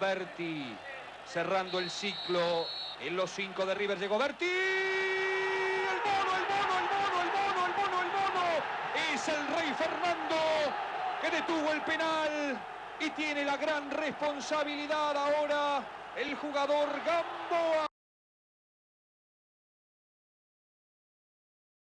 Berti. Cerrando el ciclo en los cinco de River llegó Berti. El mono, el mono, el mono, el mono, el mono, el mono. Es el rey Fernando que detuvo el penal y tiene la gran responsabilidad ahora el jugador Gamboa.